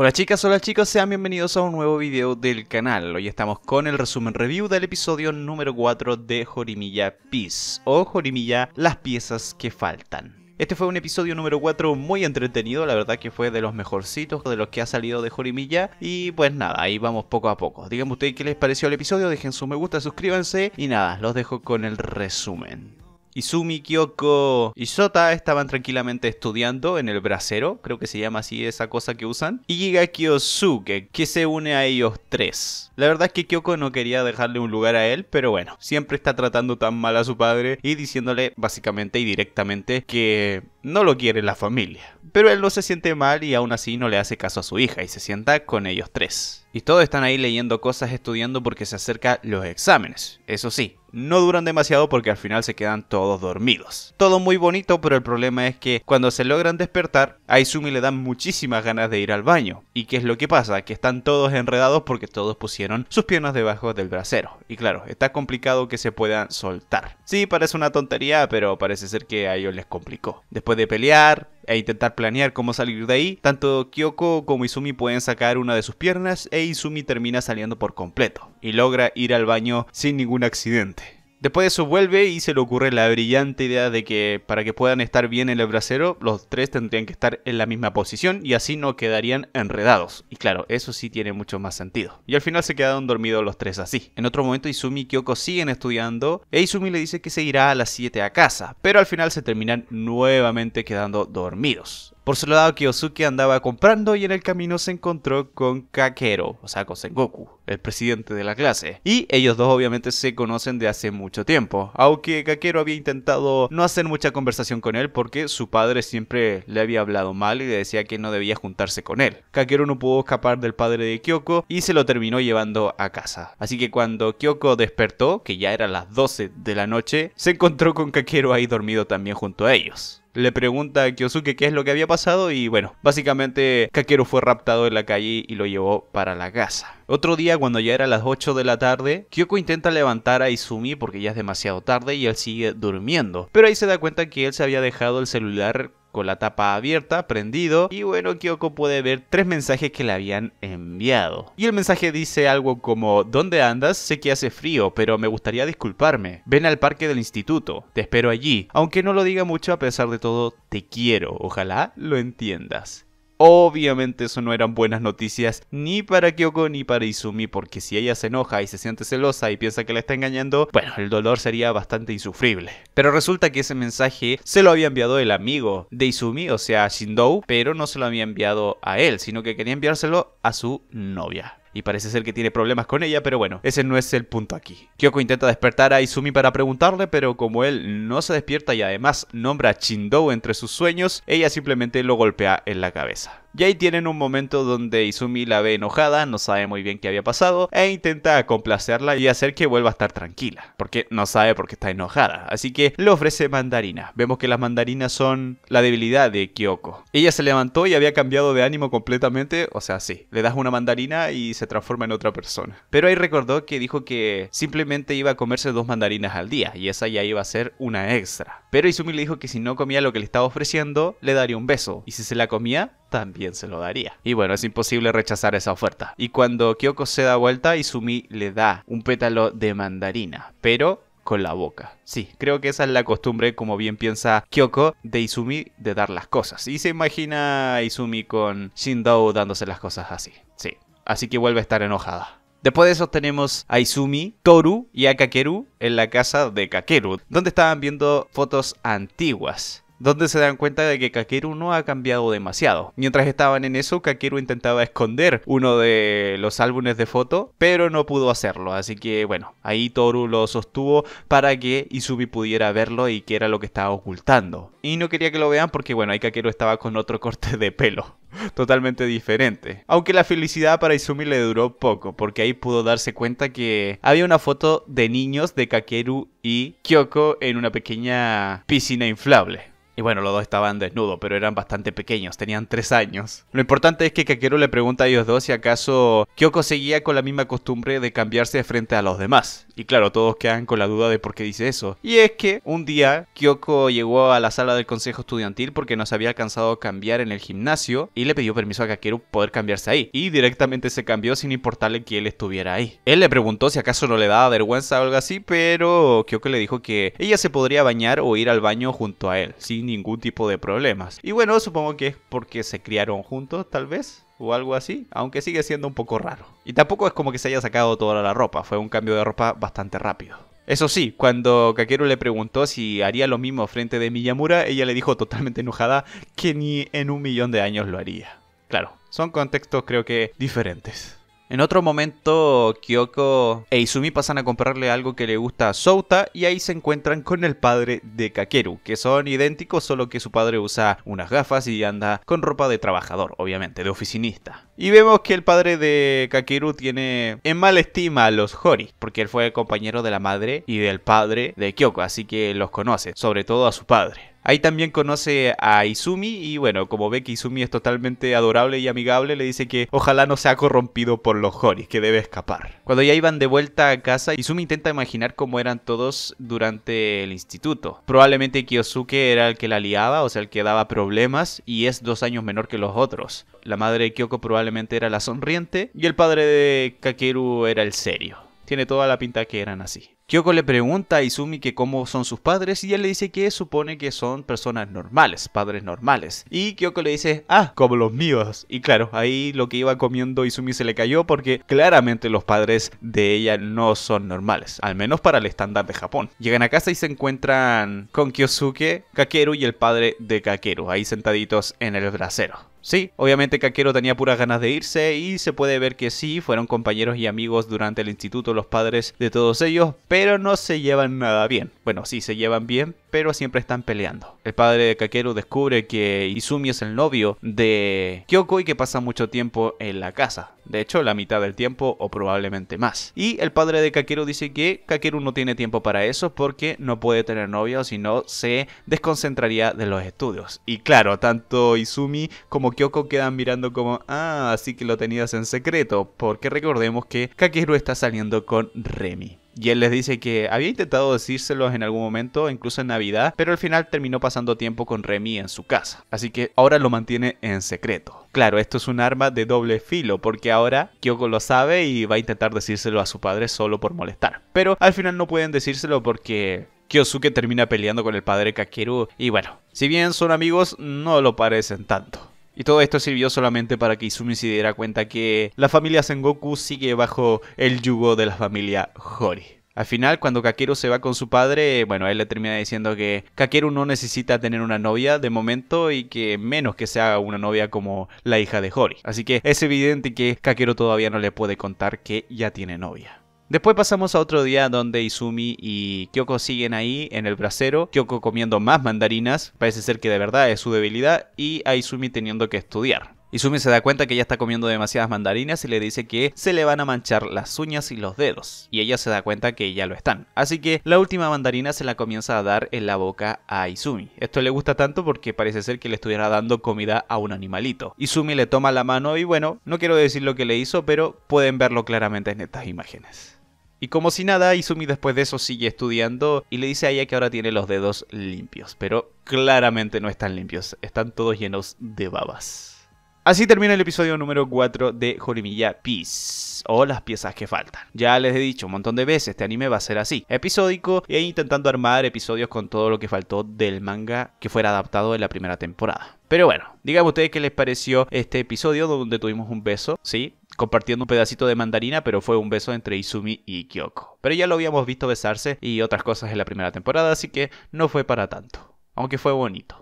Hola chicas, hola chicos, sean bienvenidos a un nuevo video del canal. Hoy estamos con el resumen review del episodio número 4 de Jorimilla Piece, o Jorimilla Las piezas que faltan. Este fue un episodio número 4 muy entretenido, la verdad que fue de los mejorcitos de los que ha salido de Jorimilla Y pues nada, ahí vamos poco a poco. Díganme ustedes qué les pareció el episodio, dejen su me gusta, suscríbanse y nada, los dejo con el resumen. Izumi, Kyoko y Sota estaban tranquilamente estudiando en el brasero, creo que se llama así esa cosa que usan, y llega Kyosuke, que se une a ellos tres. La verdad es que Kyoko no quería dejarle un lugar a él, pero bueno, siempre está tratando tan mal a su padre y diciéndole básicamente y directamente que no lo quiere la familia. Pero él no se siente mal y aún así no le hace caso a su hija y se sienta con ellos tres. Y todos están ahí leyendo cosas, estudiando porque se acercan los exámenes. Eso sí, no duran demasiado porque al final se quedan todos dormidos. Todo muy bonito, pero el problema es que cuando se logran despertar, a Izumi le dan muchísimas ganas de ir al baño. ¿Y qué es lo que pasa? Que están todos enredados porque todos pusieron sus piernas debajo del brasero. Y claro, está complicado que se puedan soltar. Sí, parece una tontería, pero parece ser que a ellos les complicó. Después de pelear, e intentar planear cómo salir de ahí, tanto Kyoko como Izumi pueden sacar una de sus piernas e Izumi termina saliendo por completo y logra ir al baño sin ningún accidente. Después de eso vuelve y se le ocurre la brillante idea de que para que puedan estar bien en el brasero, los tres tendrían que estar en la misma posición y así no quedarían enredados. Y claro, eso sí tiene mucho más sentido. Y al final se quedaron dormidos los tres así. En otro momento Izumi y Kyoko siguen estudiando e Izumi le dice que se irá a las 7 a casa, pero al final se terminan nuevamente quedando dormidos. Por su lado, Kiyosuke andaba comprando y en el camino se encontró con Kakero, o sea, con Sengoku, el presidente de la clase. Y ellos dos obviamente se conocen de hace mucho tiempo, aunque Kakero había intentado no hacer mucha conversación con él porque su padre siempre le había hablado mal y le decía que no debía juntarse con él. Kakero no pudo escapar del padre de Kyoko y se lo terminó llevando a casa. Así que cuando Kyoko despertó, que ya era las 12 de la noche, se encontró con Kakero ahí dormido también junto a ellos le pregunta a Kyosuke qué es lo que había pasado y bueno, básicamente Kakeru fue raptado en la calle y lo llevó para la casa. Otro día, cuando ya era las 8 de la tarde, Kyoko intenta levantar a Izumi porque ya es demasiado tarde y él sigue durmiendo. Pero ahí se da cuenta que él se había dejado el celular con la tapa abierta, prendido, y bueno, Kyoko puede ver tres mensajes que le habían enviado. Y el mensaje dice algo como, ¿dónde andas? Sé que hace frío, pero me gustaría disculparme. Ven al parque del instituto, te espero allí. Aunque no lo diga mucho, a pesar de todo, te quiero, ojalá lo entiendas. Obviamente eso no eran buenas noticias ni para Kyoko ni para Izumi porque si ella se enoja y se siente celosa y piensa que la está engañando, bueno, el dolor sería bastante insufrible. Pero resulta que ese mensaje se lo había enviado el amigo de Izumi, o sea, Shindou, pero no se lo había enviado a él, sino que quería enviárselo a su novia y parece ser que tiene problemas con ella, pero bueno, ese no es el punto aquí. Kyoko intenta despertar a Izumi para preguntarle, pero como él no se despierta y además nombra a Chindou entre sus sueños, ella simplemente lo golpea en la cabeza. Y ahí tienen un momento donde Izumi la ve enojada, no sabe muy bien qué había pasado, e intenta complacerla y hacer que vuelva a estar tranquila, porque no sabe por qué está enojada. Así que le ofrece mandarina. Vemos que las mandarinas son la debilidad de Kyoko. Ella se levantó y había cambiado de ánimo completamente, o sea, sí, le das una mandarina y se transforma en otra persona. Pero ahí recordó que dijo que simplemente iba a comerse dos mandarinas al día, y esa ya iba a ser una extra. Pero Izumi le dijo que si no comía lo que le estaba ofreciendo, le daría un beso, y si se la comía, también se lo daría. Y bueno, es imposible rechazar esa oferta. Y cuando Kyoko se da vuelta, Izumi le da un pétalo de mandarina, pero con la boca. Sí, creo que esa es la costumbre, como bien piensa Kyoko, de Izumi de dar las cosas. Y se imagina a Izumi con Shindou dándose las cosas así. Sí, así que vuelve a estar enojada. Después de eso tenemos a Izumi, Toru y a Kakeru en la casa de Kakeru, donde estaban viendo fotos antiguas donde se dan cuenta de que Kakeru no ha cambiado demasiado. Mientras estaban en eso, Kakeru intentaba esconder uno de los álbumes de foto, pero no pudo hacerlo, así que bueno, ahí Toru lo sostuvo para que Izumi pudiera verlo y que era lo que estaba ocultando. Y no quería que lo vean porque bueno, ahí Kakeru estaba con otro corte de pelo totalmente diferente. Aunque la felicidad para Izumi le duró poco, porque ahí pudo darse cuenta que había una foto de niños de Kakeru y Kyoko en una pequeña piscina inflable. Y bueno, los dos estaban desnudos, pero eran bastante pequeños, tenían tres años. Lo importante es que Kakeru le pregunta a ellos dos si acaso Kyoko seguía con la misma costumbre de cambiarse frente a los demás. Y claro, todos quedan con la duda de por qué dice eso. Y es que un día Kyoko llegó a la sala del consejo estudiantil porque no se había alcanzado a cambiar en el gimnasio y le pidió permiso a Kakeru poder cambiarse ahí. Y directamente se cambió sin importarle que él estuviera ahí. Él le preguntó si acaso no le daba vergüenza o algo así, pero Kyoko le dijo que ella se podría bañar o ir al baño junto a él, sin ningún tipo de problemas. Y bueno, supongo que es porque se criaron juntos, tal vez o algo así, aunque sigue siendo un poco raro. Y tampoco es como que se haya sacado toda la ropa, fue un cambio de ropa bastante rápido. Eso sí, cuando Kakeru le preguntó si haría lo mismo frente de Miyamura, ella le dijo totalmente enojada que ni en un millón de años lo haría. Claro, son contextos creo que diferentes. En otro momento, Kyoko e Izumi pasan a comprarle algo que le gusta a Souta y ahí se encuentran con el padre de Kakeru, que son idénticos, solo que su padre usa unas gafas y anda con ropa de trabajador, obviamente, de oficinista. Y vemos que el padre de Kakeru tiene en mala estima a los Hori, porque él fue compañero de la madre y del padre de Kyoko, así que los conoce, sobre todo a su padre. Ahí también conoce a Izumi y bueno, como ve que Izumi es totalmente adorable y amigable, le dice que ojalá no sea corrompido por los Hori, que debe escapar. Cuando ya iban de vuelta a casa, Izumi intenta imaginar cómo eran todos durante el instituto. Probablemente Kyosuke era el que la liaba, o sea, el que daba problemas y es dos años menor que los otros. La madre de Kyoko probablemente era la sonriente y el padre de Kakeru era el serio. Tiene toda la pinta que eran así. Kyoko le pregunta a Izumi que cómo son sus padres y él le dice que supone que son personas normales, padres normales. Y Kyoko le dice, ah, como los míos. Y claro, ahí lo que iba comiendo Izumi se le cayó porque claramente los padres de ella no son normales, al menos para el estándar de Japón. Llegan a casa y se encuentran con Kyosuke, Kakeru y el padre de Kakeru, ahí sentaditos en el brasero. Sí, obviamente Kakeru tenía puras ganas de irse y se puede ver que sí, fueron compañeros y amigos durante el instituto los padres de todos ellos, pero no se llevan nada bien. Bueno, sí se llevan bien, pero siempre están peleando. El padre de Kakeru descubre que Izumi es el novio de Kyoko y que pasa mucho tiempo en la casa. De hecho, la mitad del tiempo o probablemente más. Y el padre de Kakeru dice que Kakeru no tiene tiempo para eso porque no puede tener novio, sino se desconcentraría de los estudios. Y claro, tanto Izumi como Kyoko quedan mirando como, ah, así que lo tenías en secreto, porque recordemos que Kakeru está saliendo con Remy. Y él les dice que había intentado decírselos en algún momento, incluso en Navidad, pero al final terminó pasando tiempo con Remy en su casa. Así que ahora lo mantiene en secreto. Claro, esto es un arma de doble filo, porque ahora Kyoko lo sabe y va a intentar decírselo a su padre solo por molestar. Pero al final no pueden decírselo porque Kyosuke termina peleando con el padre Kakeru y bueno, si bien son amigos, no lo parecen tanto. Y todo esto sirvió solamente para que Izumi se diera cuenta que la familia Sengoku sigue bajo el yugo de la familia Hori. Al final, cuando Kakeru se va con su padre, bueno, él le termina diciendo que Kakeru no necesita tener una novia de momento y que menos que sea una novia como la hija de Hori. Así que es evidente que Kakeru todavía no le puede contar que ya tiene novia. Después pasamos a otro día donde Izumi y Kyoko siguen ahí en el brasero, Kyoko comiendo más mandarinas, parece ser que de verdad es su debilidad, y a Izumi teniendo que estudiar. Izumi se da cuenta que ella está comiendo demasiadas mandarinas y le dice que se le van a manchar las uñas y los dedos. Y ella se da cuenta que ya lo están. Así que la última mandarina se la comienza a dar en la boca a Izumi. Esto le gusta tanto porque parece ser que le estuviera dando comida a un animalito. Izumi le toma la mano y bueno, no quiero decir lo que le hizo, pero pueden verlo claramente en estas imágenes. Y como si nada, Izumi después de eso sigue estudiando y le dice a ella que ahora tiene los dedos limpios, pero claramente no están limpios, están todos llenos de babas. Así termina el episodio número 4 de Jorimilla Peace, o las piezas que faltan. Ya les he dicho un montón de veces, este anime va a ser así, episódico e intentando armar episodios con todo lo que faltó del manga que fuera adaptado de la primera temporada. Pero bueno, díganme ustedes qué les pareció este episodio donde tuvimos un beso, ¿sí? compartiendo un pedacito de mandarina, pero fue un beso entre Izumi y Kyoko. Pero ya lo habíamos visto besarse y otras cosas en la primera temporada, así que no fue para tanto, aunque fue bonito.